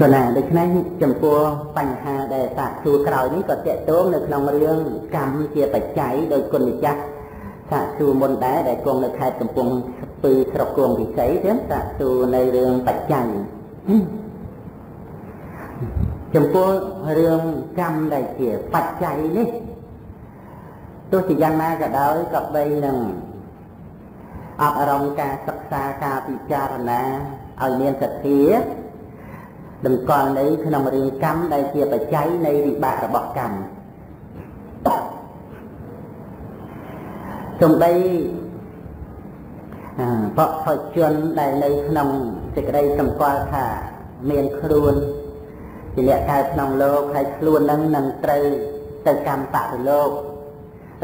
ព្រោះណាដូច្នេះចំពោះបញ្ហាដែលសាកសួរក្រោយនេះក៏តកតងនៅក្នុងរឿងកម្មជាបច្ច័យដោយគុណម្ចាស់សាកសួរមុនដែរដែលគង់នៅខេត្តកំពង់ស្ពឺស្រុកគងវិស័យទៀតសាកសួរនៅរឿងបច្ច័យចំពោះរឿងកម្មដែលជាបច្ច័យនេះទោះជាយ៉ាងណាក៏ដោយក៏បីនឹងអបរំការសិក្សាការពិចារណាឲ្យមានសទ្ធា តម្កល់នៅក្នុងរឿងកម្មដែលជាបច្ច័យនៃវិបាករបស់កម្មសំដីបកខជនដែលនៅក្នុងសេចក្តីសម្គាល់ថាមានខ្លួនជាអ្នកកើតក្នុងលោកហើយខ្លួននឹងនឹងត្រូវទៅកម្មបរិលោក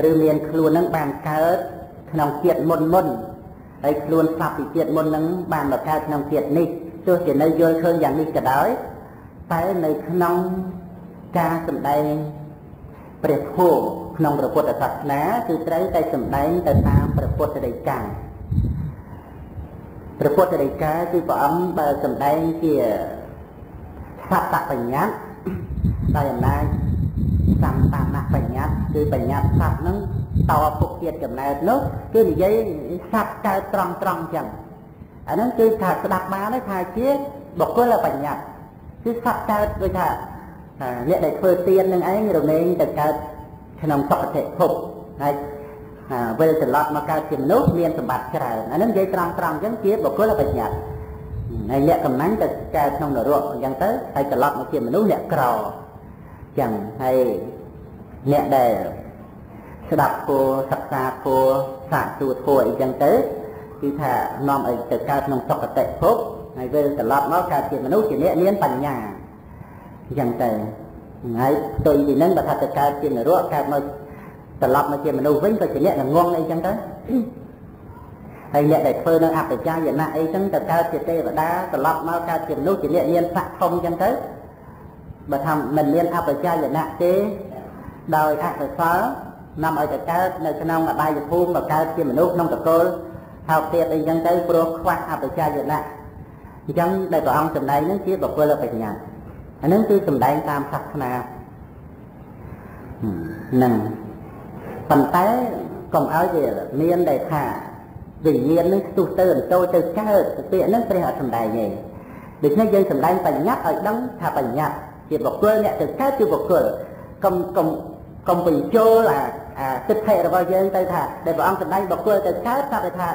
ឬមានខ្លួននឹងបានកើតក្នុងជាតិមុនមុនហើយខ្លួនស្លាប់ពីជាតិមុននឹងបានមកកើតក្នុងជាតិនេះ ទោះជានៅយល់ឃើញយ៉ាងនេះក៏ដោយតែនៅក្នុងការសម្ដែងព្រះធម៌ក្នុងព្រះពុទ្ធសាសនាគឺត្រូវតែសម្ដែងទៅតាមព្រះពុទ្ធដីកាព្រះពុទ្ធដីកាគឺព្រះអង្គបើសម្ដែងជាសត្តបញ្ញត្តិដោយអំណាចសម្តានបញ្ញត្តិគឺបញ្ញត្តិសត្វហ្នឹងតពុកជាតិចំណែកនោះគឺនិយាយសត្វកើតត្រង់ត្រង់ចឹង អាហ្នឹងគឺថាស្ដាប់បានថាជាបុគ្គលបញ្ញត្តិគឺសត្វកើតដូចថាអ្នកដែលធ្វើទៀននឹងឯងរមែងទៅកើតក្នុងសុគតិភពហើយវិលត្រឡប់មកកើតជាមនុស្សមានសម្បត្តិច្រើនអាហ្នឹងនិយាយត្រង់ត្រង់អញ្ចឹងជាបុគ្គលបញ្ញត្តិហើយអ្នកកំណាញ់ទៅកើតក្នុងនរកអញ្ចឹងទៅហើយត្រឡប់មកជាមនុស្សអ្នកក្រអញ្ចឹងហើយអ្នកដែលស្ដាប់គួរសិក្សាគួរសាកសួរធัวអីចឹងទៅ គឺថានាំឲ្យទៅកើតក្នុងសុគតិភពហើយវិលត្រឡប់មកកើតជាមនុស្សជាអ្នកមានបញ្ញាអញ្ចឹងទៅហើយផ្ទុយពីនឹងបើថាទៅកើតជានរកកើតមកត្រឡប់មកជាមនុស្សវិញក៏ជាអ្នកងងអីចឹងទៅហើយអ្នកដែលធ្វើនៅអបជាយណៈអីចឹងទៅកើតជាទេវតាត្រឡប់មកកើតជាមនុស្សជាអ្នកមានស័ក្តិធំចឹងទៅបើថាមិនមានអបជាយណៈទេដោយអកុសលនាំឲ្យទៅកើតនៅក្នុងអបាយភូមិមកកើតជាមនុស្សក្នុងតកូល ហៅទៀតអីចឹងទៅព្រោះខ្វះអបជាយណៈអញ្ចឹងដែលព្រះអង្គសម្ដែងហ្នឹងជាបុគ្គលបញ្ញាអានឹងគឺសម្ដែងតាមសាសនានឹងប៉ុន្តែកុំឲ្យវាមានដែលថាវិញ្ញាណនឹងស្ទុះទៅអន្តោទៅកើតពាក្យហ្នឹងព្រះអត់សម្ដែងទេដូច្នេះយើងសម្ដែងបញ្ញត្តិឲ្យដឹងថាបញ្ញត្តិជាបុគ្គលអ្នកទៅកើតជាបុគ្គលកុំកុំកុំបញ្ចូលអាអាទិដ្ឋិរបស់យើងទៅថាដែលព្រះអង្គសម្ដែងបុគ្គលទៅកើតថាទៅថា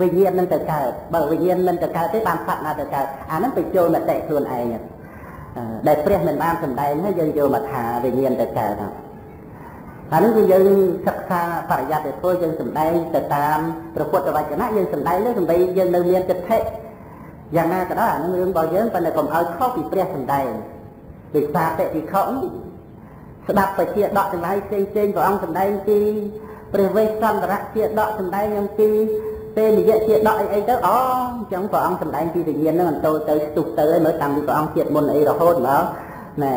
វិញ្ញាណនឹងទៅកើតបើវិញ្ញាណមិនទៅកើតទេបានសត្វណាទៅកើតអាហ្នឹងបញ្ចូលមតិខ្លួនឯងដែលព្រះមិនបានសម្ដែងហើយយើងយកមកថាវិញ្ញាណទៅកើតហ្នឹងអានេះគឺយើងសិក្សាបរិយ័តធម៌យើងសម្ដែងទៅតាមព្រះពុទ្ធវចនៈយើងសម្ដែងលើសម្ដីយើងនៅមានចិត្តិយ៉ាងណាក៏ដោយអានឹងរឿងរបស់យើងប៉ុន្តែកុំឲ្យខុសពីព្រះសម្ដែងដូចសាតិពិខុស្ដាប់បជាដកទាំងឡាយផ្សេងផ្សេងព្រះអង្គសម្ដែងពីព្រះវេស្សន្តរៈជាដកសម្ដែងអំពី ពេលនិយាយជាដកអីអីទៅអូអញ្ចឹងព្រះអង្គសម្ដែងពីវិញ្ញាណហ្នឹងអន្តោទៅស្ទុះទៅហើយមើលតាំងពីព្រះអង្គជាតិមុនអីរហូតមកណែ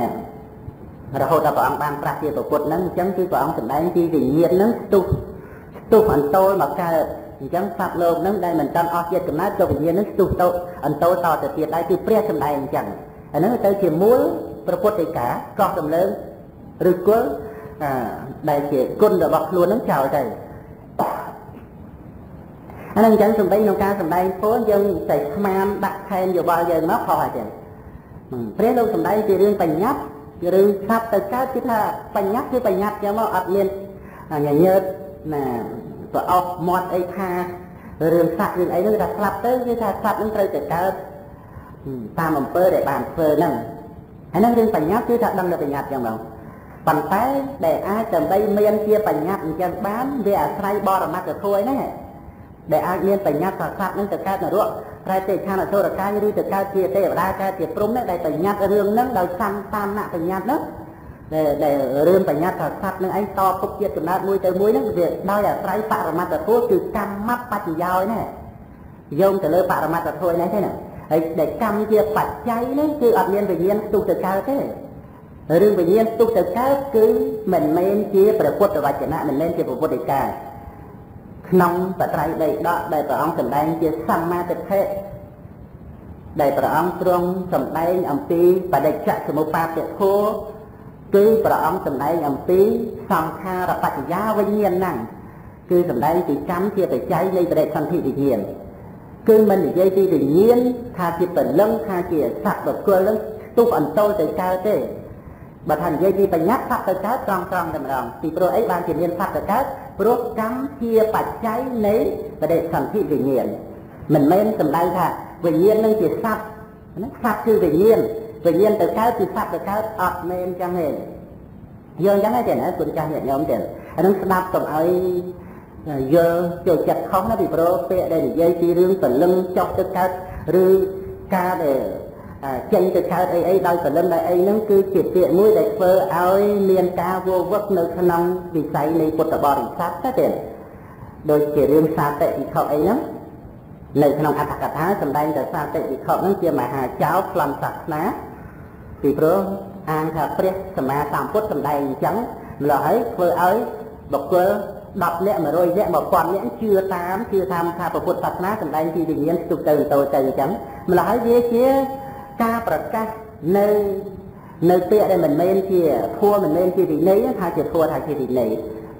រហូតដល់ព្រះអង្គបានប្រាស់ជាពុទ្ធហ្នឹងអញ្ចឹងគឺព្រះអង្គសម្ដែងពីវិញ្ញាណហ្នឹងស្ទុះស្ទុះអន្តោមកកើតអញ្ចឹងសត្វលោកហ្នឹងដែលមិនតាន់អស់ជាតិកំណើតក៏វិញ្ញាណហ្នឹងស្ទុះទៅអន្តោតទៅទៀតដែរគឺព្រះសម្ដែងអញ្ចឹងអាហ្នឹងទៅជាមូលព្រះពុទ្ធដីកាកោះដំណើរឬគល់ដែលជាគុណរបស់ខ្លួនហ្នឹងចោលទៅ អានឹងអញ្ចឹងសំដីក្នុងការសំដែងពោលយើងតែស្មានដាក់ខែនយោបល់យើងមកខុសហើយចឹងព្រះលោកសំដែងពីរឿងបញ្ញត្តិពីរឿងស្រាប់ទៅកើតគឺថាបញ្ញត្តិគឺបញ្ញត្តិចឹងមកអត់មានញញើតណាប្រអប់មាត់អីថារឿងសត្វរឿងអីហ្នឹងថាស្លាប់ទៅគឺថាសត្វហ្នឹងត្រូវតែកើតតាមអំពើដែលបានធ្វើហ្នឹងហើយហ្នឹងរឿងបញ្ញត្តិគឺថាដឹងតែបញ្ញត្តិចឹងបងប៉ុន្តែដែលអាចដើម្បីមានជាបញ្ញត្តិអញ្ចឹងបានវាអាស្រ័យបរមត្តធម៌ហ្នឹង ដែលអាចមានបញ្ញត្តិថាសត្វនឹងទៅកើតនរកប្រែទេឆានអសុរកាយឬទៅកើតជាទេវតាកើតជាព្រំនេះដែលបញ្ញត្តិរឿងហ្នឹងដោយសំតាមណបញ្ញត្តិហ្នឹងដែលដែលរឿងបញ្ញត្តិថាសត្វនឹងឯងតពុកជាតិកំណើតមួយទៅមួយហ្នឹងវាដោយអាស្រ័យបរមត្តធម៌គឺកម្មបច្ចយោណាយោងទៅលើបរមត្តធម៌នេះទេណាហើយដែលកម្មជាបច្ច័យនេះគឺអត់មានវិញ្ញាណស្ទុះទៅកើតទេរឿងវិញ្ញាណស្ទុះទៅកើតគឺមិនមែនជាព្រះពុទ្ធវចនៈមិនមែនជាព្រះពុទ្ធដីកា ក្នុងបត្រៃដីដកដែលព្រះអង្គសម្ដែងជាសម្មាទិដ្ឋិដែលព្រះអង្គទ្រង់សម្ដែងអំពីបដិច្ចសមុបាទធម៌គឺព្រះអង្គសម្ដែងអំពីសង្ខារបច្ចយាវិញ្ញាណហ្នឹងគឺសម្ដែងពីកម្មជាបច្ច័យនៃបដិសន្ធិវិញ្ញាណគឺមិននិយាយពីវិញ្ញាណថាជាពលឹងថាជាសត្វបុគ្គលនឹងស្ទុះអន្តោទៅកើតទេបើថានិយាយពីបញ្ញត្តិសត្វទៅកើតត្រង់ត្រង់តែម្ដងពីព្រោះអីបានជាមានសត្វទៅកើត ព្រោះកម្មជាបច្ច័យនៃបដិសន្ធិវិញ្ញាណមិនមែនសំដៅថាវិញ្ញាណនឹងជាសត្វណាសត្វគឺវិញ្ញាណវិញ្ញាណទៅកើតគឺសត្វទៅកើតអត់មែនចឹងទេយើងចឹងទេណាគុណចាស់ញាតិញោមទេអានឹងស្ដាប់កុំឲ្យយល់ចូលចិត្តខុសណាពីព្រោះពាក្យដែលនិយាយពីរឿងពលឹងចុះទៅកើតឬការដែល ចេញទៅកើតអីអីដោយពលឹងដោយអីហ្នឹងគឺជាពាក្យមួយដែលធ្វើឲ្យមានការវល់វឹកនៅក្នុងវិស័យនៃពុទ្ធបរិស័ទទៅទេដូចជារឿងសាតិវិខអីហ្នឹងនៅក្នុងអត្ថកថាសម្ដែងតែសាតិវិខហ្នឹងជាមហាចៅប្លន់សាសនាពីព្រោះអាងថាព្រះសម្មាសម្ពុទ្ធសម្ដែងអញ្ចឹងម្ល៉េះហើយធ្វើឲ្យបុគ្គល10នាក់100នាក់1000នាក់ជឿតាមជឿតាមថាពុទ្ធសាសនាសម្ដែងពីវិញ្ញាណស្ទុះទៅទៅទៅអញ្ចឹងម្ល៉េះហើយវាជា ការប្រកាសនៅនៅពាក្យដែលមិនមែនជាធัวមិនមែនជាវិន័យថាជាធัวថាជាវិន័យ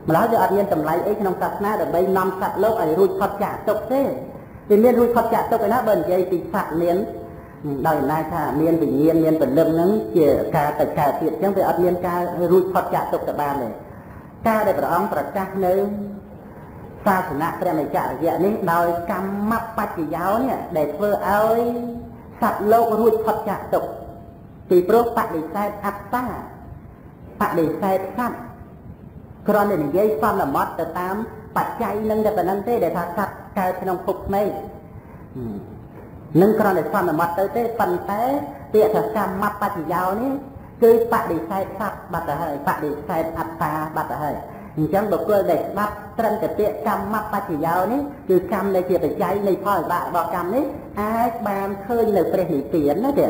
ម្ល៉េះវាអត់មានតម្លៃអីក្នុងសាសនាដើម្បីនាំសត្វលោកឲ្យរួចផុតចាកទុកទេវាមានរួចផុតចាកទុកឯណាបើនិយាយពីសត្វមានដោយអំណាចថាមានវិញ្ញាណមានពលឹមហ្នឹងជាការទៅកើតទៀតអញ្ចឹងវាអត់មានការរួចផុតចាកទុកទៅបានទេការដែលព្រះអង្គប្រកាសនៅសាសនាព្រះមច្ចរយៈនេះដោយកម្មបច្ចយោនេះដែលធ្វើឲ្យ សត្វលោករួចផុតចាកទុកពីព្រោះបដិសេធអត្តាបដិសេធសត្វគ្រាន់តែនិយាយសន្មត់ទៅតាមបច្ច័យនឹងតែប៉ុណ្្នឹងទេដែលថាសត្វកើតក្នុងភពក្មេងនឹងគ្រាន់តែសន្មត់ទៅទេប៉ុន្តែពាក្យថាកម្មបច្ចយោនេះគឺបដិសេធសត្វបាត់ទៅហើយបដិសេធអត្តាបាត់ទៅហើយអញ្ចឹងបុគ្គលដែលស្ដាប់ត្រឹមតែពាក្យកម្មបច្ចយោនេះគឺកម្មដែលជាបច្ច័យនៃផលវិបាករបស់កម្មនេះ អាចបានឃើញនៅព្រះនិព្វានណាទេ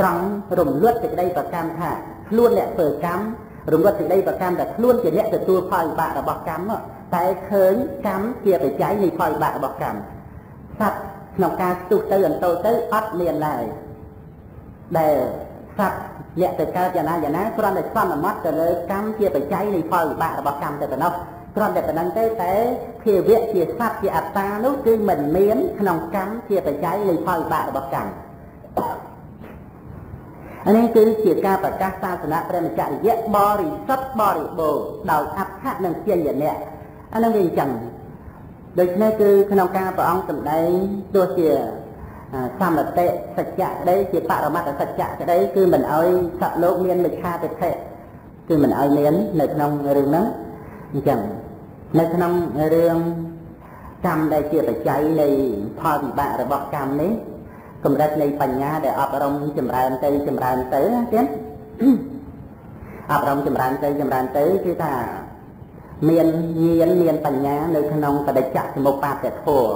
ត្រង់រំលត់សេចក្តីប្រកម្មថាខ្លួនអ្នកធ្វើកម្មរំលត់សេចក្តីប្រកម្មថាខ្លួនជាអ្នកទទួលផលវិបាករបស់កម្មតែឃើញកម្មជាបច្ច័យនៃផលវិបាករបស់កម្មសត្វក្នុងការស្ទុះទៅអន្តោទៅអត់មានឡើយដែលសត្វអ្នកទៅកើតយ៉ាងណាយ៉ាងណាគ្រាន់តែសន្មត់ទៅលើកម្មជាបច្ច័យនៃផលវិបាករបស់កម្មទៅប៉ុណ្ណោះ គ្រាន់តែប៉ុណ្្នឹងទេតែភាវៈជាសត្វជាអត្តានោះគឺមិនមានក្នុងកម្មជាបច្ច័យនៃផលវិបាករបស់កម្មអានេះគឺជាការប្រកាសសាសនាព្រះមច្ចរិយៈបរិសុទ្ធបរិបូរណ៍ដោយអត្ថនិងជាញ្ញៈអានឹងវាអញ្ចឹងដូច្នេះគឺក្នុងការព្រះអង្គសម្ដែងទោះជាសមតិសច្ចៈក្តីជាបរមត្តសច្ចៈក្តីគឺមិនអោយសត្វលោកមានមិច្ឆាទិដ្ឋិគឺមិនអោយមាននៅក្នុងរឿងហ្នឹងអញ្ចឹង នៅក្នុងរឿងកម្មដែលជាបច្ច័យនៃផលវិបាករបស់កម្មនេះកម្រិតនៃបញ្ញាដែលអប់រំចម្រើនទៅចម្រើនទៅទៀតអប់រំចម្រើនទៅចម្រើនទៅគឺថាមានញាណមានបញ្ញានៅក្នុងបដិច្ចសមុបាទធម៌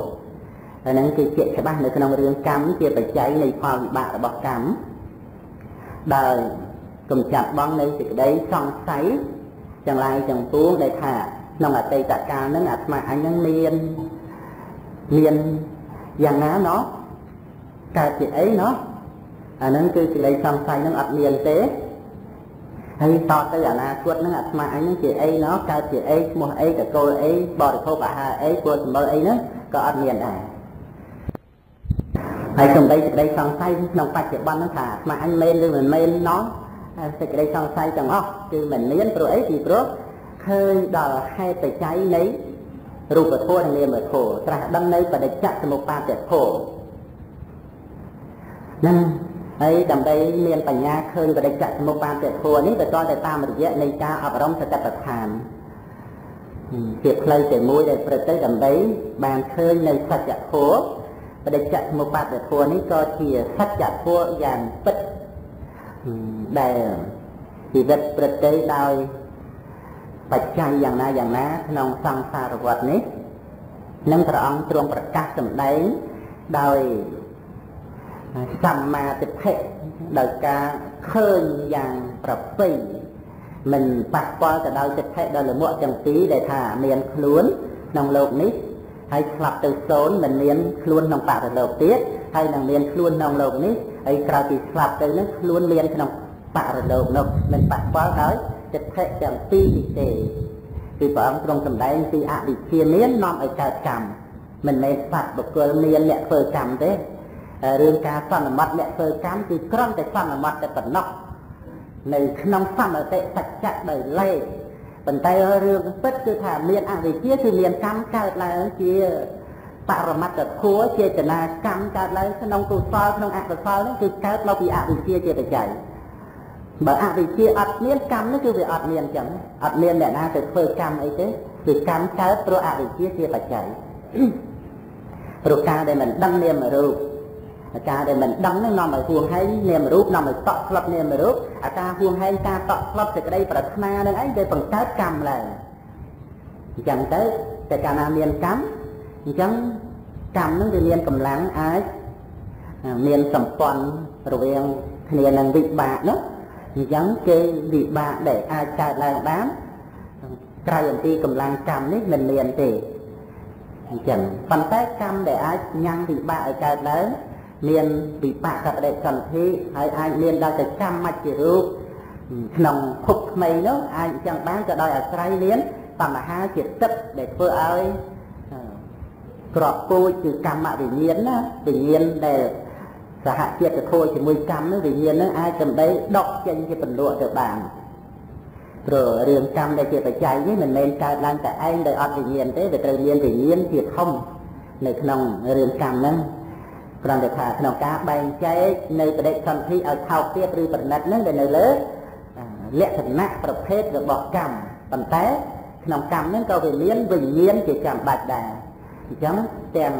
ហើយហ្នឹងគឺជាក់ច្បាស់នៅក្នុងរឿងកម្មជាបច្ច័យនៃផលវិបាករបស់កម្មដោយកំចាត់បងនៅសេចក្តីសង្ស័យទាំងឡាយទាំងពួងដែលថា ក្នុងអតីតកាលហ្នឹងអាត្មាអញហ្នឹងមានមានយ៉ាងណាណោះកើតជាអីណោះអាហ្នឹងគឺសេចក្តីសង្ស័យហ្នឹងអត់មានទេហើយតទៅអនាគតហ្នឹងអាត្មាអញហ្នឹងជាអីណោះកើតជាអីឈ្មោះអីតកូលអីបរិភោគអាហារអីពលសម្បល់អីហ្នឹងក៏អត់មានដែរហើយសំដីសេចក្តីសង្ស័យក្នុងបច្ចុប្បន្នហ្នឹងថាអាត្មាអញមែនឬមិនមែនណោះសេចក្តីសង្ស័យទាំងអស់គឺមិនមានព្រោះអីពីព្រោះ ឃើញដល់ហេតុបច្ច័យនៃរូបធម៌និងនាមធម៌ត្រាស់ដឹងនៅបដិច្ចសមុបាទធម៌ហ្នឹងហើយដើម្បីមានបញ្ញាឃើញបដិច្ចសមុបាទធម៌នេះវាតតែតាមរយៈនៃការអប់រំសតិប្បដ្ឋានជាផ្លូវតែមួយដែលប្រតិដើម្បីបានឃើញនៅសច្ចធម៌បដិច្ចសមុបាទធម៌នេះក៏ជាសច្ចធម៌យ៉ាងពិតដែលជីវិតប្រតិដោយ បច្ច័យយ៉ាងណាយ៉ាងណាក្នុងសង្សារវដ្តនេះនឹងព្រះអង្គទ្រង់ប្រកាសសម្ដែងដោយសម្មាទិដ្ឋិដោយការឃើញយ៉ាងប្រពៃមិនប៉ះពាល់ទៅដោយទិដ្ឋិដល់លមក់ទាំងពីរដែលថាមានខ្លួនក្នុងលោកនេះហើយឆ្លាប់ទៅសូន្យមិនមានខ្លួនក្នុងបរិលោកទៀតហើយនឹងមានខ្លួនក្នុងលោកនេះហើយក្រោយពីឆ្លាប់ទៅនឹងខ្លួនមានក្នុងបរិលោកនោះមិនប៉ះពាល់ដោយ ចិត្តទាំងពីរនេះទេគឺព្រះអង្គទ្រង់សម្ដែងពីអវិជ្ជាមាននាំឲ្យកើតកម្មមិនមែនសត្វបុគ្គលមានអ្នកធ្វើកម្មទេរឿងការសន្មត់អ្នកធ្វើកម្មគឺគ្រាន់តែសន្មត់តែប៉ុណ្ណោះនៅក្នុងសន្តិសច្ចៈដោយលេខប៉ុន្តែរឿងពិតគឺថាមានអវិជ្ជាគឺមានកម្មកើតឡើងជាបរមត្តធัวចេតនាកម្មកើតឡើងក្នុងកុសលក្នុងអកុសលនេះគឺកើតមកពីអវិជ្ជាជាបច្ច័យ បើអវិជ្ជាអត់មានកម្មនេះគឺវាអត់មានចឹងអត់មានអ្នកណាទៅធ្វើកម្មអីទេគឺកម្មកើតព្រោះអវិជ្ជាជាបច្ច័យព្រោះការដែលមិនដឹងនាមរូបអាការដែលមិនដឹងនឹងនាំឲ្យហួងហែងនាមរូបនាំឲ្យតក់ស្លុតនាមរូបអាការហួងហែងការតក់ស្លុតសេចក្តីប្រាថ្នានឹងឯងវាបង្កើតកម្មឡើងអញ្ចឹងទៅតែកាលណាមានកម្មអញ្ចឹងកម្មនឹងវាមានកម្លាំងអាចមានសម្ព័ន្ធរវាងគ្នានឹងវិបាកនោះ អញ្ចឹងគេវិបាកដែលអាចកើតឡើងបានក្រៅអំពីកម្លាំងកម្មនេះមិនមានទេអញ្ចឹងប៉ុន្តែកម្មដែលអាចញ៉ាំងវិបាកឲ្យកើតឡើងមានវិបាកកបដិសន្ធិហើយអាចមានដល់ទៅកម្មមជ្ឈរូបក្នុងភពថ្មីនោះអាចចឹងបានក៏ដោយអាស្រ័យមានបញ្ហាជាទឹកដែលធ្វើឲ្យក្របពូជគឺកម្មវិញ្ញាណណាវិញ្ញាណដែល សហជាតិធម៌ជាមួយកម្មនឹងវិញ្ញាណនឹងអាចសម្ដីដកចេញជាពលក់ទៅបានព្រោះរឿងកម្មដែលជាបច្ច័យនេះមិនមែនកើតឡើងតែឯងដោយអត់វិញ្ញាណទេវាត្រូវមានវិញ្ញាណជាធំនៅក្នុងរឿងកម្មហ្នឹងគ្រាន់តែថាក្នុងការបែងចែកនៅបដិសន្ធិឲ្យថោកទាបឬប្រណិតហ្នឹងវានៅលើលក្ខណៈប្រភេទរបស់កម្មប៉ុន្តែក្នុងកម្មហ្នឹងក៏វាមានវិញ្ញាណជាចាំបាច់ដែរអញ្ចឹងទាំង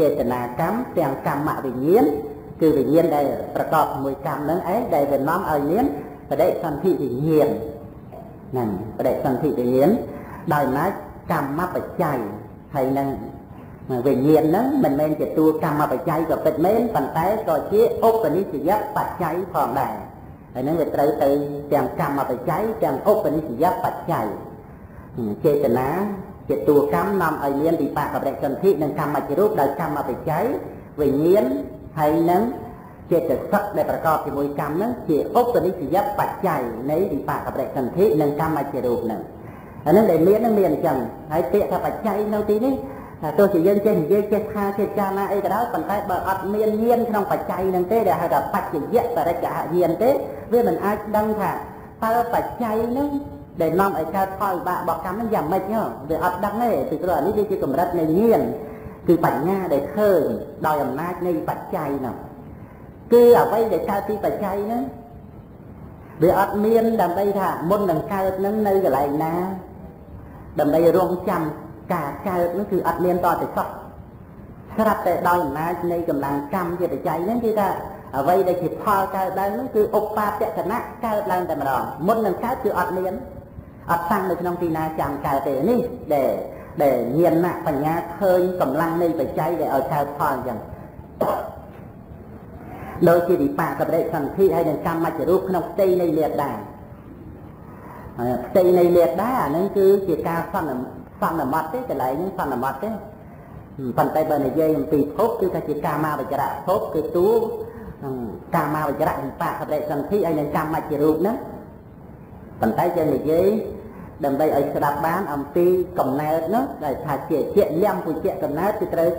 ចេតនាកម្មទាំងកម្មវិញ្ញាណ គឺវិញ្ញាណដែលប្រកបជាមួយកម្មហ្នឹងឯងដែលវានាំឲ្យមានបដិសន្ធិវិញ្ញាណហ្នឹងបដិសន្ធិវិញ្ញាណដោយអំណាចកម្មបច្ច័យហើយនឹងវិញ្ញាណហ្នឹងមិនមែនជាតួកម្មបច្ច័យក៏ពិតមែនប៉ុន្តែក៏ជាឧបនិស្សយបច្ច័យផងដែរហើយហ្នឹងវាត្រូវទៅទាំងកម្មបច្ច័យទាំងឧបនិស្សយបច្ច័យចេតនាជាតួកម្មនាំឲ្យមានវិបាកបរិសន្ធិនិងកម្មមជ្ឈរូបដោយកម្មបច្ច័យវិញ្ញាណ ហើយនឹងចេតសិកដែលប្រកបជាមួយកម្មហ្នឹងជាឧបនិស្សយបច្ច័យនៃវិបាកបរិសន្ធិនិងកម្មមជ្ឈរូបហ្នឹងអានឹងដែលមាននឹងមានអញ្ចឹងហើយពាក្យថាបច្ច័យនៅទីនេះទោះជាយើងចេះនិយាយចេះថាចេះចារណាអីក៏ដោយប៉ុន្តែបើអត់មានញាណក្នុងបច្ច័យហ្នឹងទេដែលហៅថាបច្ចយៈបរិច្ចាញាណទេវាមិនអាចដឹងថាតើបច្ច័យហ្នឹងដែលនាំឲ្យកើតផលវិបាករបស់កម្មហ្នឹងយ៉ាងម៉េចវាអត់ដឹងទេពីព្រោះអានេះវាជាកម្រិតនៃញាណ គឺបញ្ញាដែលឃើញដោយអំណាចនៃបច្ច័យហ្នឹងគឺអ្វីដែលកើតពីបច្ច័យហ្នឹងវាអត់មានដើម្បីថាមុននឹងកើតហ្នឹងនៅកន្លែងណា ដើម្បីរងចាំការកើតនោះគឺអត់មានតទៅសោះស្រាប់តែដោយអំណាចនៃកម្លាំងកម្មជាបច្ច័យហ្នឹងគឺថាអ្វីដែលជាផលកើតឡើងនោះគឺឧបាតកណៈកើតឡើងតែម្ដងមុននឹងកើតគឺអត់មានអត់តាំងនៅក្នុងទីណាចាំកើតទេនេះដែល ដែលញាណបញ្ញាឃើញកម្លាំងនៃបច្ច័យដែលឲ្យកើតផលអញ្ចឹងដោយជាវិបាកបរិសន្ធិហើយនឹងកម្មមជ្ឈរូបក្នុងផ្ទៃនៃលាដាផ្ទៃនៃលាដាអានឹងគឺជាការសន្និសន្មត់ទេកន្លែងហ្នឹងសន្មត់ទេប៉ុន្តែបើនិយាយអំពីភពគឺថាជាកាមាវចរៈភពគឺតួកាមាវចរៈវិបាកបរិសន្ធិហើយនឹងកម្មមជ្ឈរូបហ្នឹងប៉ុន្តែយើងនិយាយ ដើម្បីឲ្យស្ដាប់បានអំពីកំណើតនោះដែលថាជាជាលំពុជៈកំណើតគឺត្រូវ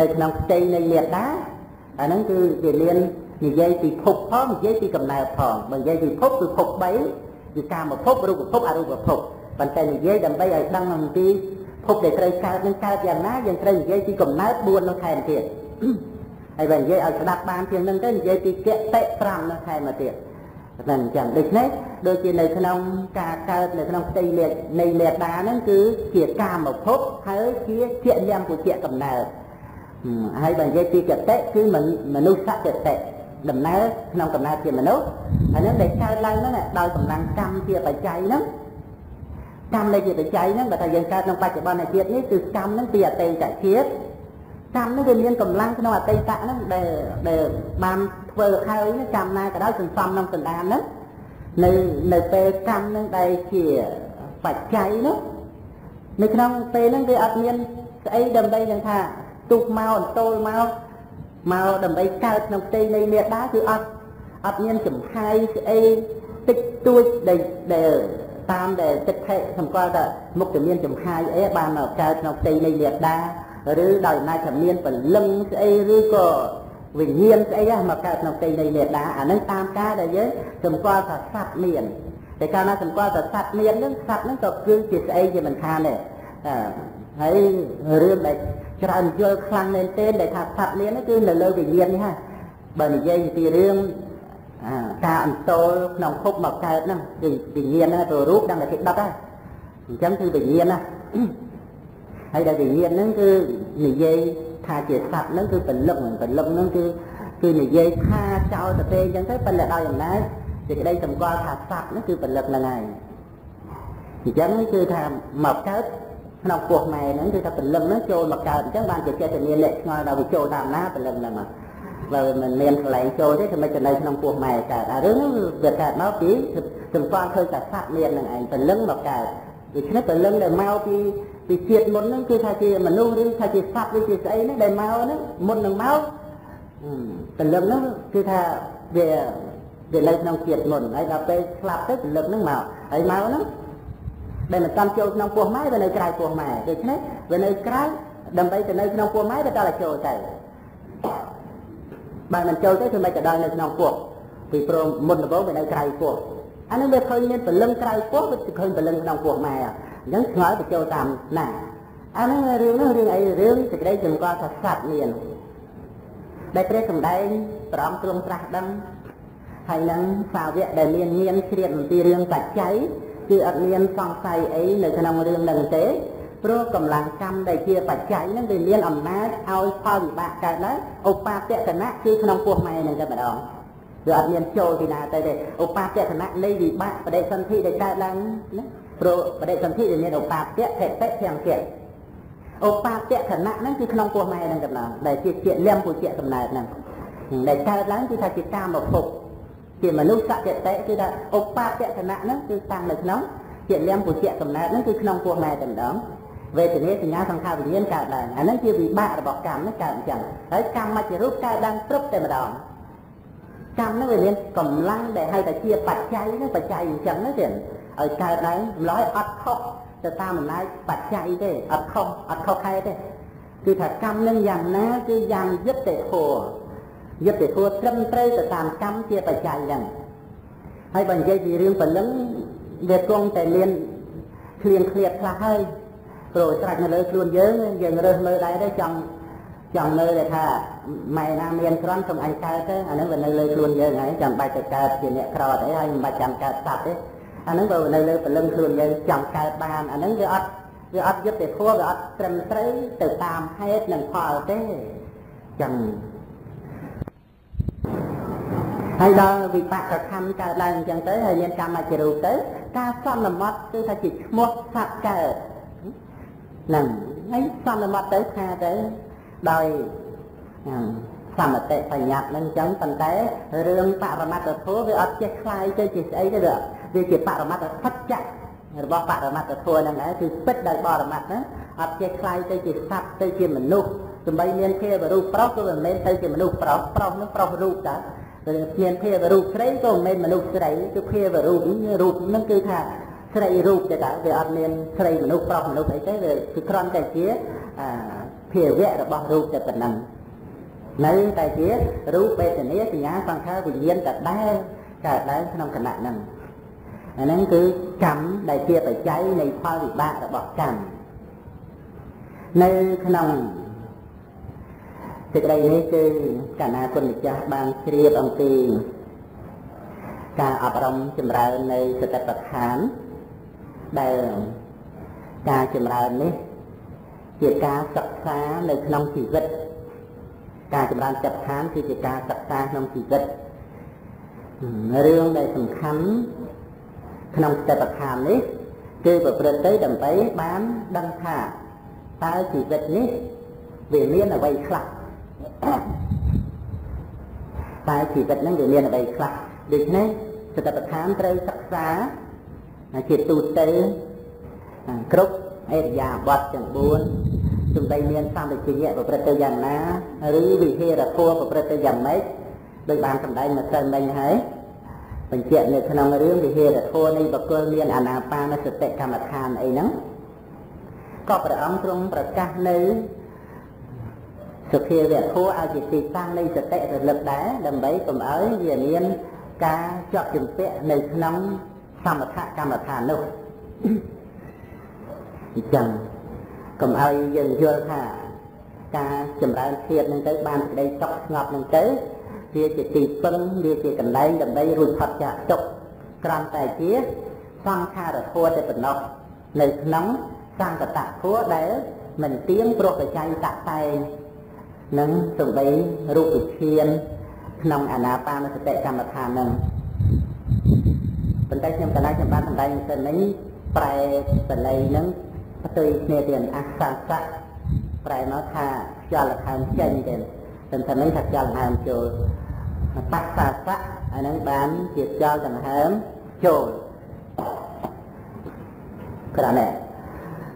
នៅក្នុងផ្ទៃនៃមេដាអាហ្នឹងគឺវាមាននិយាយពីភពផងនិយាយពីកំណើតផងបើនិយាយពីភពគឺភព3គឺកាមភពរូបភពអរូបភពប៉ុន្តែនិយាយដើម្បីឲ្យដឹងអំពីភពដែលត្រូវកើតនឹងកើតយ៉ាងណាយើងត្រូវនិយាយពីកំណើត4នោះថែមទៀតហើយបើនិយាយឲ្យស្ដាប់បានជាងនឹងទៅនិយាយពីគតិ5នោះថែមមកទៀត តែអញ្ចឹងដូច្នេះដូចជានៅក្នុងការកើតនៅក្នុងផ្ទៃលេខនៃលេដាហ្នឹងគឺជាកាមភពហើយជាជាលំពុជៈកំណើតហើយបើនិយាយពីកតិគឺមនុស្សសកតិដំណើរក្នុងកំណើតជាមនុស្សហើយនឹងដែលកើតឡើងហ្នឹងដោយកម្លាំងកម្មជាបច្ច័យហ្នឹងកម្មនៃជាបច្ច័យហ្នឹងបើថាយើងកើតក្នុងបច្ចុប្បន្នជាតិនេះគឺកម្មហ្នឹងពីអតីតជាតិ កម្មនេះវាមានកម្លាំងក្នុងអតីតហ្នឹងដែលដែលបានធ្វើហើយកម្មណាក៏ដោយសន្សំក្នុងសន្តានហ្នឹងនៅនៅពេលកម្មហ្នឹងដែលជាបច្ច័យនោះនៅក្នុងពេលហ្នឹងវាអត់មានស្អីដើម្បីនឹងថាទុកមកអន្ទោលមកមកដើម្បីកើតក្នុងផ្ទៃនៃមេដាគឺអត់អត់មានចំហាយស្អីតិចតួចដែលដែលតាមដែលចិត្តថេសម្គាល់ថាមុខតែមានចំហាយអីបានមកកើតក្នុងផ្ទៃនៃមេដា ឬដោយអំណាចថាមានពលឹងស្អីឬក៏វិញ្ញាណស្អីមកកើតក្នុងផ្ទៃនៃមេដាអានឹងតាមការដែលយើងសម្គាល់ថាសត្វមានតែកាលណាសម្គាល់ថាសត្វមានហ្នឹងសត្វហ្នឹងក៏គឺជាស្អីជាមិនខានដែរហើយរឿងដែលច្រើនយល់ខ្លាំងមែនទែនដែលថាសត្វមានគឺនៅលើវិញ្ញាណនេះហ่าបើនិយាយពីរឿងការអន្តលក្នុងភពមកកើតហ្នឹងគឺវិញ្ញាណហ្នឹងទៅរូបដឹងតែគេដុតហើយអញ្ចឹងគឺវិញ្ញាណណា ហើយដែលវិញ្ញាណហ្នឹងគឺនិយាយថាជាសត្វហ្នឹងគឺពលឹងពលឹងហ្នឹងគឺគឺនិយាយថាចោលទៅទេអញ្ចឹងទៅប៉ុន្តែដោយអំណាចសេចក្តីសម្គាល់ថាសត្វហ្នឹងគឺពលឹកហ្នឹងហើយអញ្ចឹងគឺថាមកកើតក្នុងពោះម៉ែហ្នឹងគឺថាពលឹងហ្នឹងចូលមកកើតអញ្ចឹងបានជាចេតនាលក្ខណៈដល់វាចូលតាមណាពលឹងហ្នឹងមកបើមិនមានកន្លែងចូលទេគឺមិនទៅនៅក្នុងពោះម៉ែកើតអារឿងហ្នឹងវាកើតមកពីសម្គាល់ឃើញតែសត្វមានហ្នឹងឯងពលឹងមកកើតដូច្នេះពលឹងដែលមកពី ពីជាតិមុនហ្នឹងគឺថាជាមនុស្សឬថាជាសត្វឬជាស្អីហ្នឹងដែលមកហ្នឹងមុននឹងមកពលឹងហ្នឹងគឺថាវាវានៅក្នុងជាតិមុនហើយដល់ពេលស្លាប់ទៅពលឹកហ្នឹងមកហើយមកហ្នឹងដែលមិនតាមចូលក្នុងពោះម៉ែវានៅក្រៅពោះម៉ែដូច្នេះវានៅក្រៅដើម្បីទៅនៅក្នុងពោះម៉ែវាដល់តែចូលទៅបើមិនចូលទៅគឺមិនទៅដល់នៅក្នុងពោះពីព្រមមុនដំបូងវានៅក្រៅពោះអានឹងវាឃើញមានពលឹងក្រៅពោះវាឃើញពលឹងក្នុងពោះម៉ែ អញ្ចឹងឆ្ងល់ទៅចូលតាមណាអានឹងរឿងនោះរឿងអីរឿងសេចក្តីសម្គាល់ថាសត្វមានដែលព្រះសម្ដែងព្រះអង្គទ្រង់ត្រាស់ដឹងហើយនឹងសាវកដែលមានមានជ្រាបអំពីរឿងបច្ច័យគឺអត់មានសង្ស័យអីនៅក្នុងរឿងនឹងទេព្រោះកម្លាំងកម្មដែលជាបច្ច័យហ្នឹងវាមានអំណាចឲ្យផលវិបាកកើតឡើងឧបាតកណៈគឺក្នុងពោះម៉ែហ្នឹងតែម្ដងវាអត់មានចូលពីណាទៅទេឧបាតកណៈនៃវិបាកបដិសន្ធិដែលកើតឡើងណា ព្រោះបដិសន្ធិវាមានឧបាតៈភេតិទាំងទៀតឧបាតកណៈហ្នឹងគឺក្នុងពោះម៉ែហ្នឹងតែម្ដងដែលជាជាលំពុជាកំណើតហ្នឹងដែលកើតឡើងគឺថាជាកាមភពជាមនុស្សសច្ចតិគឺថាឧបាតកណៈហ្នឹងគឺតាំងនៅក្នុងជាលំពុជៈកំណើតហ្នឹងគឺក្នុងពោះម៉ែតែម្ដងវេទនាសញ្ញាសង្ខារវិញ្ញាណកើតឡើងអាហ្នឹងជាវិបាករបស់កម្មហ្នឹងកើតអញ្ចឹងហើយកម្មមជ្ឈរូបកើតឡើងគ្រប់តែម្ដងកម្មហ្នឹងវាមានកម្លាំងដែលហៅថាជាបច្ច័យហ្នឹងបច្ច័យអញ្ចឹងណាទៀត ឲ្យកើតឡើងម្ល៉េះអត់ខុសទៅតាមអំណាចបច្ច័យទេអត់ខុសអត់ខុសខែទេគឺថាកម្មនឹងយ៉ាងណាគឺយ៉ាងយុត្តិធម៌យុទ្ធធម៌ត្រឹមត្រូវទៅតាមកម្មជាបច្ច័យហ្នឹងហើយបើនិយាយពីរឿងពលឹងវាគង់តែមានឃ្លៀងឃ្លាតខ្លះហើយព្រោះត្រាច់នៅលើខ្លួនយើងយើងរើសមើលដែរទេចង់ចង់មើលថាម៉ែណាមានក្រន់សូមអញកើតទៅអានឹងវានៅលើខ្លួនយើងហើយចាំបាច់ទៅកើតជាអ្នកក្រអីហើយមិនបាច់ចាំកើតសត្វទេ អានឹងបើនៅលើពលឹងខ្លួនយើងចង់កើតបានអានឹងវាអត់វាអត់យុត្តិធម៌វាអត់ត្រឹមត្រូវទៅតាមហេតុនិងផលទេចឹងហើយដល់វិបកខណ្ឌកើតឡើងអញ្ចឹងទៅហើយមានកម្មជារូបទៅការសន្មត់គឺថាជាឈ្មោះសត្វកើតហ្នឹងហើយសន្មត់ទៅថាទៅដោយសមតិបញ្ញត្តិហ្នឹងអញ្ចឹងប៉ុន្តែរឿងបរមត្តធម៌វាអត់ចេះคลายទៅជាស្អីទេវា វាជាបរមត្ថសច្ចៈរបស់បរមត្ថធម៌ហ្នឹងដែរគឺពិតដោយបរមត្ថហ្នឹងអត់ជាខ្លាយទៅជាសត្វទៅជាមនុស្សទម្បីមានភាវរូបប្រុសក៏មិនមែនទៅជាមនុស្សប្រុសប្រុសនឹងប្រុសរូបតើមានភាវរូបស្រីក៏មិនមែនមនុស្សស្រីគឺភាវរូបរូបហ្នឹងគឺថាស្រីរូបទេតើវាអត់មានស្រីមនុស្សប្រុសមនុស្សអីទេវាគឺគ្រាន់តែជាភាវៈរបស់រូបតែប៉ុណ្ណឹងនៅតែជារូបវេទនាសញ្ញាសង្ខារវិញ្ញាណតដែលកើតឡើងក្នុងគណៈហ្នឹង អាហ្នឹងគឺកម្មដែលជាបច្ច័យនៃផលវិបាករបស់កម្មនៅក្នុងសេចក្តីនេះគឺកណាគុណម្ចាស់បានជ្រាបអំពីការអប់រំចម្រើននៃសតិប្បដ្ឋានដែលការចម្រើននេះជាការសិក្សានៅក្នុងជីវិត ការចម្រើនចិត្តឋានគឺជាការសិក្សាក្នុងជីវិតរឿងដែលសំខាន់ ក្នុងសតិប្បដ្ឋាននេះគឺប្រព្រឹត្តទៅដើម្បីបានដឹងថាតើជីវិតនេះវាមានអ្វីខ្លះតែជីវិតហ្នឹងវាមានអ្វីខ្លះដូច្នេះសតិប្បដ្ឋានត្រូវសិក្សាជាទូទៅគ្រប់អេរយាបទទាំង4សំដីមានសម្បជញ្ញៈប្រព្រឹត្តទៅយ៉ាងណាឬវិហេរធម៌ប្រព្រឹត្តទៅយ៉ាងម៉េចដោយបានសម្ដែងមកទៅមិញហើយ បញ្ជាក់នៅក្នុងរឿងវិហេរធម៌នៃបកុលមានអាណាបានសតិកម្មដ្ឋានអីហ្នឹងក៏ព្រះអង្គទ្រង់ប្រកាសនៅសុភាវៈធัวឲ្យជាទីតាំងនៃសតិរលឹកដែរដើម្បីកុំឲ្យវាមានការជាប់ជំពាក់នៅក្នុងសមថកម្មដ្ឋាននោះអញ្ចឹងកុំឲ្យយើងយល់ថាការចម្រើនធៀបនឹងទៅបានសេចក្តីសុខស្ងប់នឹងទៅ ជាជាទីពឹងឬជាកន្លែងដើម្បីរួចផុតចាកទុក្ខក្រំតែជាសង្ខារធัวតែប៉ុណ្ណោះនៅក្នុងសង្កតធัวដែលមិនទៀងព្រោះបច្ច័យតាក់តែងនឹងសម្បីរូបវិធានក្នុងអាណាបាណសតិកម្មដ្ឋាននឹងប៉ុន្តែខ្ញុំកណ្ដាលខ្ញុំបានសម្ដែងទៅនេះប្រែបល័យនឹងផ្ទុយគ្នាទៅអសសៈប្រែមកថាខ្យល់ខាងចេញទៅតែថានេះថាខ្យល់ខាងចូល បស្សាសៈអានឹងបានជាខ្យល់ដង្ហើមចូលក្រណែ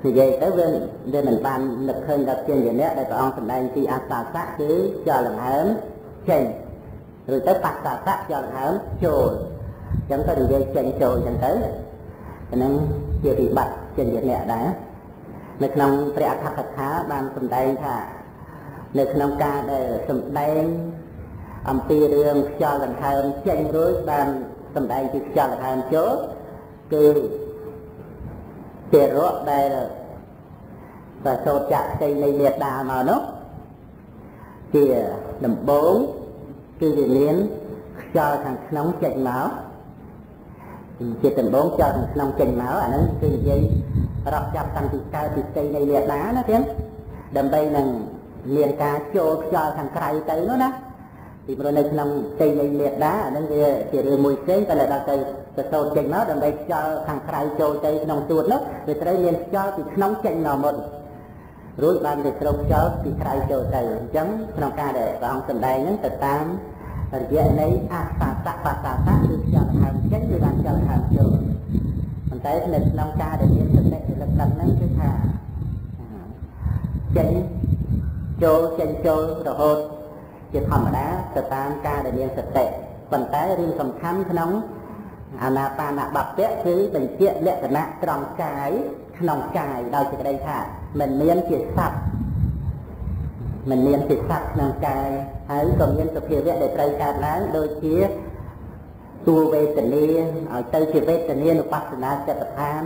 និយាយទៅវាវាមិនបាននឹកឃើញដល់ជាញ្ញៈដែលព្រះអង្គសម្ដែងពីអសាសៈគឺខ្យល់ដង្ហើមចេញឬទៅបស្សាសៈខ្យល់ដង្ហើមចូលអញ្ចឹងទៅនិយាយចេញចូលអញ្ចឹងទៅអានឹងជាវិបត្តិជាញ្ញៈដែរនៅក្នុងព្រះអធិកថាបានសម្ដែងថានៅក្នុងការដែលសម្ដែង អំពីរឿងខ្យល់ដង្ហើមចេញរួចបានសម្ដែងពីខ្យល់ដង្ហើមចូលគឺជារកដែលប្រសូតចាក់ផ្ទៃនៃមេដាមកនោះជាដំបូងគឺវាមានខ្យល់ខាងក្នុងចេញមកជាដំបូងខ្យល់ខាងក្នុងចេញមកអាហ្នឹងគឺនិយាយរាប់ចាប់តាំងពីកើតពីផ្ទៃនៃមេដាណាទៀតដើម្បីនឹងមានការចូលខ្យល់ខាងក្រៅទៅនោះណា ពីព្រោះនៅក្នុងផ្ទៃនៃមេដាអាហ្នឹងវាជារឿងមួយផ្សេងតែដល់ទៅទៅសូត្រចេញមកដើម្បីខ្យល់ខាងក្រៅចូលទៅក្នុងទួតនោះវាត្រូវមានខ្យល់ពីក្នុងចេញមកមុនរួចបានទៅត្រូវខ្យល់ពីក្រៅចូលទៅអញ្ចឹងក្នុងការដែលព្រះអង្គសម្ដែងហ្នឹងទៅតាមរយៈនៃអសាសៈបសាសៈគឺខ្យល់ខាងចេញគឺបានខ្យល់ខាងចូលប៉ុន្តែនៅក្នុងការដែលមានសតិរលឹកដឹងហ្នឹងគឺថាចេញចូលចេញចូលរហូត ជាធម្មតាទៅតាមការដែលមានសតិប៉ុន្តែរឿងសំខាន់ក្នុងអាណាបាណបពៈគឺបញ្ជាក់លក្ខណៈត្រង់កាយក្នុងកាយដោយសេចក្តីថាមិនមានជាសត្វមិនមានជាសត្វក្នុងកាយហើយក៏មានសភាវៈដែលត្រូវកើតឡើងដូចជាតួវេទនាឲ្យទៅជាវេទនានុបស្សនាចិត្តដ្ឋាន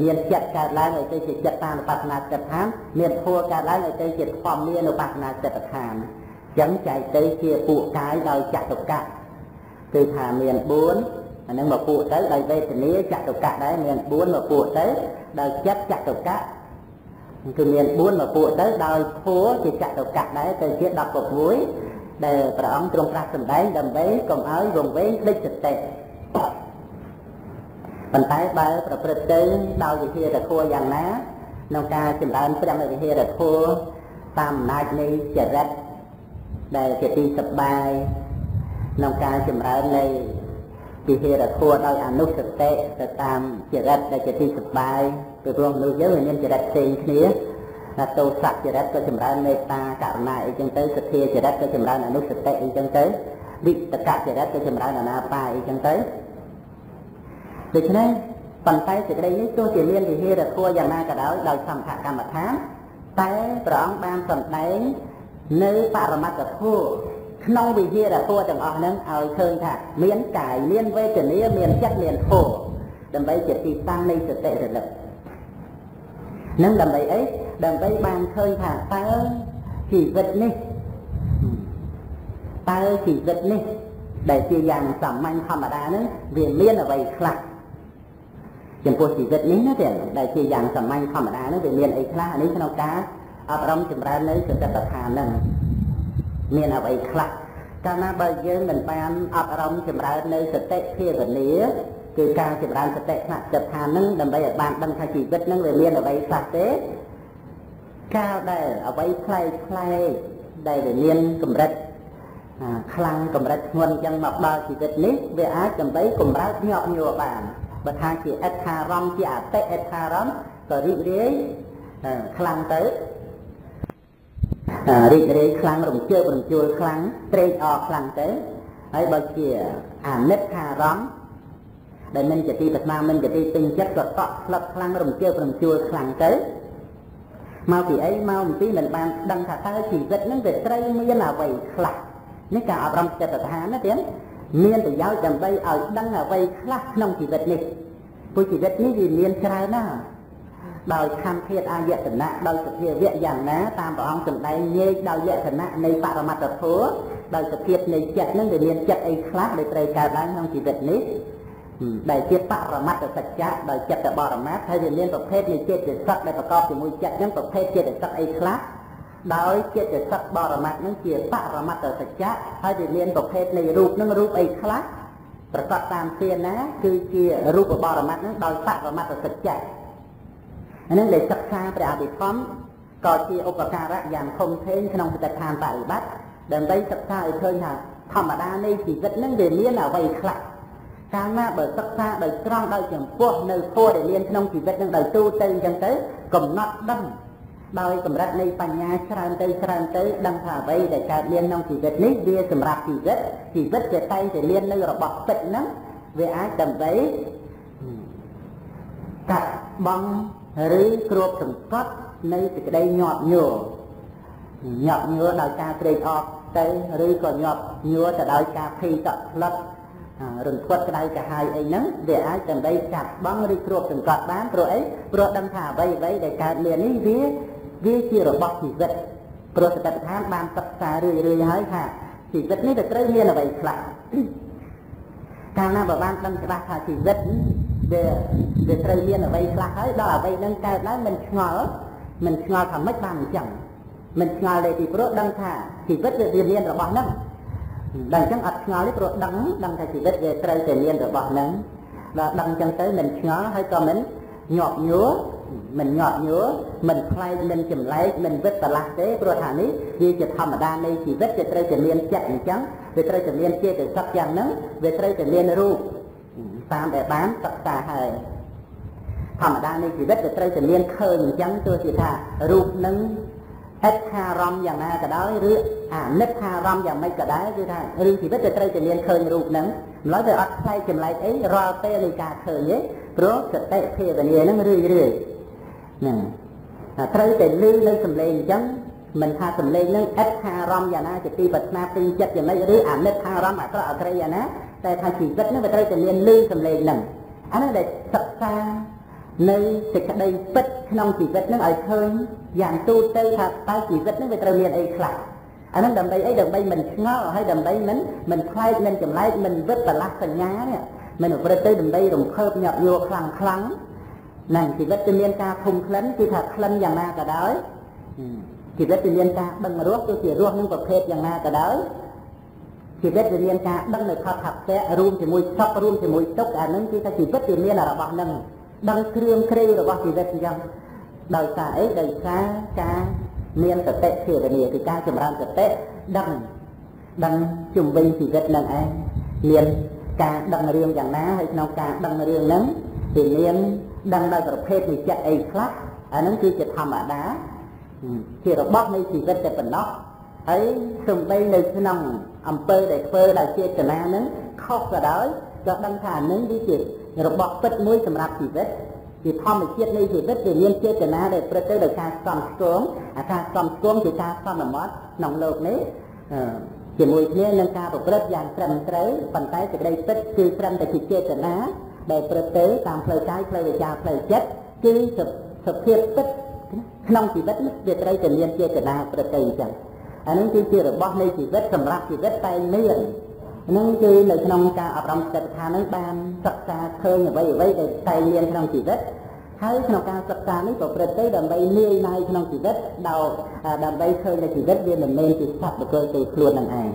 មានចិត្តកើតឡើងឲ្យទៅជាចិត្តតានុបស្សនាចិត្តដ្ឋានមានធัวកើតឡើងឲ្យទៅជាធម្មមានុបស្សនាចិត្តដ្ឋានអញ្ចឹងចែកទៅជាពួកកាយដោយចតុកៈគឺថាមាន4អានឹងមកពួកទៅដោយវេទនាចតុកៈដែរមាន4មកពួកទៅដោយចិត្តចតុកៈគឺមាន4មកពួកទៅដោយភួជាចតុកៈដែរទៅជា16ដែលព្រះអង្គទ្រង់ប្រាស់សម្ដែងដើម្បីកុំឲ្យវង្វេងដេចចិត្តប៉ុន្តែបើប្រព្រឹត្តទៅដោយវិហារធម៌យ៉ាងណាក្នុងការចម្រើនព្រះវិហារធម៌តាមអំណាចនៃចរិត ដែលជាទីសប្បាយក្នុងការចម្រើននៃពិហេរធัวដោយអនុសតិទៅតាមចរិតដែលជាទីសប្បាយពីព្រោះមនុស្សយើងវាមានចរិតផ្សេងគ្នាថាទោសៈចរិតក៏ចម្រើនមេត្តាករុណាអីចឹងទៅសទ្ធាចរិតក៏ចម្រើនអនុសតិអីចឹងទៅវិតកចរិតក៏ចម្រើនអនាបាអីចឹងទៅដូច្នេះប៉ុន្តែសេចក្តីនេះទោះជាមានវិហេរធัวយ៉ាងណាក៏ដោយដោយសង្ឃកម្មដ្ឋានតែព្រះអង្គបានសម្ដែង នៅបរមត្តធัวក្នុងវិហារធម៌ទាំងអស់ហ្នឹងឲ្យឃើញថាមានកាយមានវេទនាមានចិត្តមានធម៌ដើម្បីជាទីតាំងនៃសតិរលឹកនឹងដើម្បីអីដើម្បីបានឃើញថាតើជីវិតនេះតើជីវិតនេះដែលជាយ៉ាងសាមញ្ញធម្មតាហ្នឹងវាមានអ្វីខ្លះចំពោះជីវិតនេះណាទៀតដែលជាយ៉ាងសាមញ្ញធម្មតាហ្នឹងវាមានអីខ្លះនេះក្នុងការ អប់រំចម្រើននៅសតិប្បដ្ឋានហ្នឹងមានអ្វីខ្លះកាលណាបើយើងមិនបានអប់រំចម្រើននៅសតិភាវនាគឺការចម្រើនសតិថ្នាក់ចិត្តឋាននឹងដើម្បីឲ្យបានដឹងថាជីវិតនឹងវាមានអ្វីខ្លះទេកាលដែលអ្វីផ្លែកផ្លែកដែលវាមានកម្រិតខ្លាំងកម្រិតធ្ងន់អញ្ចឹងមកដល់ជីវិតនេះវាអាចដើម្បីកម្រើកញាប់ញ័របានបើថាជាអិដ្ឋារម្មណ៍ជាអតិអិដ្ឋារម្មណ៍ក៏រីករាយខ្លាំងទៅ រីករាយខ្លាំងរំជើបរំជួលខ្លាំងត្រេកអរខ្លាំងទៅហើយបើជាអាណិតថារំដែលមិនជាទីប្រាថ្នាមិនជាទីពេញចិត្តក៏តក់ស្លឹកខ្លាំងរំជើបរំជួលខ្លាំងទៅមកពីអីមកអំពីមិនបានដឹងថាតើជីវិតនឹងវាត្រូវមានអ្វីខ្លះនេះការអប់រំចិត្តដ្ឋានណាទៀតមានប្រយោជន៍ដើម្បីឲ្យដឹងអ្វីខ្លះក្នុងជីវិតនេះព្រោះជីវិតនេះវាមានច្រើនណាស់ ដោយខណ្ឌធាតអាយតនៈដោយសភាវៈយ៉ាងណាតាមព្រះអង្គសម្ដែងញែកដោយលក្ខណៈនៃបរមត្តធម៌ដោយសភាពនៃចិត្តនឹងវាមានចិត្តអីខ្លះដែលត្រូវកើតឡើងក្នុងជីវិតនេះដែលជាបរមត្តសច្ចៈដោយចិត្តបរមត្តហើយវាមានប្រភេទនៃចេតសិកដែលប្រកបជាមួយចិត្តហ្នឹងប្រភេទចេតសិកអីខ្លះដោយចិត្តសិកបរមត្តនឹងជាបរមត្តសច្ចៈហើយវាមានប្រភេទនៃរូបនឹងរូបអីខ្លះប្រកបតាមទានណាគឺជារូបបរមត្តនឹងដោយបរមត្តសច្ចៈ អានឹងដែលសិក្សាព្រះអភិធម្មក៏ជាឧបការៈយ៉ាងធំធេងក្នុងស្ថិដ្ឋានបរិបត្តិដើម្បីសិក្សាឲ្យឃើញថាធម្មតានៃជីវិតនឹងវាមានអ្វីខ្លះកាលណាបើសិក្សាដោយត្រង់ដោយចំពោះនៅធម៌ដែលមានក្នុងជីវិតនឹងដោយទូទៅអញ្ចឹងទៅកំណត់ដឹងដោយកម្រិតនៃបញ្ញាច្រើនទៅច្រើនទៅដឹងថាអ្វីដែលកើតមានក្នុងជីវិតនេះវាសម្រាប់ជីវិតជីវិតវាតែងតែមាននៅរបស់ពិតហ្នឹងវាអាចដើម្បីកាត់បង ឬគ្របសង្កត់នៅសេចក្តីញាប់ញួរញាប់ញួរដោយការត្រេកអរទៅឬក៏ញាប់ញួរទៅដោយការភ័យតក់ស្លឹករន្ធត់ក្តៅកាហាយអីហ្នឹងវាអាចដើម្បីកាត់បងឬគ្របសង្កត់បានព្រោះអីព្រោះដឹងថាអ្វីអ្វីដែលកើតមាននេះវាវាជារបស់ជីវិតព្រោះសតិប្បដ្ឋានបានសិក្សារឿយរឿយហើយថាជីវិតនេះទៅត្រូវមានអ្វីខ្លះ កាលណាបើបានដឹងច្បាស់ថាជីវិតវាវាត្រូវមានអ្វីខ្លះហើយដល់អ្វីនឹងកើតឡើងមិនឆ្ងល់មិនឆ្ងល់ថាម៉េចបានអញ្ចឹងមិនឆ្ងល់ទេពីព្រោះដឹងថាជីវិតវាមានរបស់ហ្នឹងដល់អញ្ចឹងអត់ឆ្ងល់ទេព្រោះដឹងដឹងថាជីវិតវាត្រូវតែមានរបស់ហ្នឹងដល់ដឹងអញ្ចឹងទៅមិនឆ្ងល់ហើយក៏មិនញាប់ញួរ មិនញាប់ញួរមិនផ្លែកមិនចម្លែកមិនវិតប្រឡាស់ទេព្រោះថានេះវាជាធម្មតានៃជីវិតវាត្រូវតែមានចិត្តអញ្ចឹងវាត្រូវតែមានចេតសិកយ៉ាងហ្នឹងវាត្រូវតែមានរូបតាមដែលបានសិក្សាហើយធម្មតានៃជីវិតវាត្រូវតែមានឃើញអញ្ចឹងទោះជាថារូបនឹងអិដ្ឋារម្មណ៍យ៉ាងណាក៏ដោយឬអានិដ្ឋារម្មណ៍យ៉ាងម៉េចក៏ដែរគឺថារឿងជីវិតវាត្រូវតែមានឃើញរូបហ្នឹងម្ល៉េះវាអត់ផ្លែកចម្លែកអីរាល់ពេលនៃការឃើញទេព្រោះសតិភាវនាហ្នឹងរឿយរឿយ ហ្នឹងត្រូវតែលឺនៅសំឡេងអញ្ចឹងមិនថាសំឡេងនឹងអិតថាអារម្មណ៍យ៉ាងណាជាទីប្រាថ្នាពេញចិត្តយ៉ាងម៉េចឬអាណិតថាអារម្មណ៍អក្រក់អក្រិយយ៉ាងណាតែថាជីវិតនឹងវាត្រូវតែមានលឺសំឡេងហ្នឹងអានោះដែលសិក្សានៅសេចក្តីពិតក្នុងជីវិតនឹងឲ្យឃើញយ៉ាងទូទៅថាតើជីវិតនឹងវាត្រូវមានអីខ្លះអានឹងដើម្បីអីដើម្បីមិនឆ្ងល់ហើយដើម្បីមិនមិនខ្លែកមិនចម្លែកមិនវិតប្រឡាស់សញ្ញានេះមិនប្រព្រឹត្តទៅដើម្បីរំភើបញាប់ញ័រខ្លាំងខ្លាំងហ្នឹងជីវិតវាមានការធំក្លិនគឺថាក្លិនយ៉ាងណាក៏ដោយជីវិតវាមានការដឹងរស់ទោះជារស់នឹងប្រភេទយ៉ាងណាក៏ដោយជីវិតវាមានការដឹងនៅខុសថាផ្ទះរួមជាមួយសុខរួមជាមួយទុក្ខអានឹងគឺថាជីវិតវាមានរបស់នឹងដឹងគ្រឿងគ្រីរបស់ជីវិតអញ្ចឹងដោយសារអីដោយសារការមានសតិភាវនាគឺការចម្រើនសតិដឹងដឹងជំវិញជីវិតនឹងឯងមានការដឹងរឿងយ៉ាងណាហើយក្នុងការដឹងរឿងហ្នឹងវាមាន ដឹងដល់ប្រភេទនៃចិត្តអីខ្លះអានឹងគឺជាធម្មតាជារបស់នៃជីវិតតែប៉ុណ្ណោះហើយសំបីនៅក្នុងអំពើដែលធ្វើដោយចេតនានឹងខុសក៏ដោយក៏ដឹងថានឹងវាជារបស់ពិតមួយសម្រាប់ជីវិតជាធម្មជាតិនៃជីវិតវាមានចេតនាដែលប្រព្រឹត្តទៅដោយការសំស្គងអាការសំស្គងជាការសន្មត់ក្នុងលោកនេះជាមួយគ្នានឹងការប្រព្រឹត្តយ៉ាងត្រឹមត្រូវប៉ុន្តែសេចក្តីពិតគឺត្រឹមតែជាចេតនា ដែលប្រព្រឹត្តទៅតាមផ្លូវកាយផ្លូវវិជ្ជាផ្លូវចិត្តគឺសភាពពិតក្នុងជីវិតនេះវាត្រូវតែមានចេតនាប្រព្រឹត្តទៅអញ្ចឹងអានេះគឺជារបស់នៃជីវិតសម្រាប់ជីវិតតែមាននឹងគឺនៅក្នុងការអប់រំចិត្តដ្ឋាននឹងបានសិក្សាឃើញអ្វីអ្វីដែលតែមានក្នុងជីវិតហើយក្នុងការសិក្សានេះប្រព្រឹត្តទៅដើម្បីលាយណៃក្នុងជីវិតដោយដើម្បីឃើញថាជីវិតវាមិនមែនជាសត្វបុគ្គលទេខ្លួននឹងឯង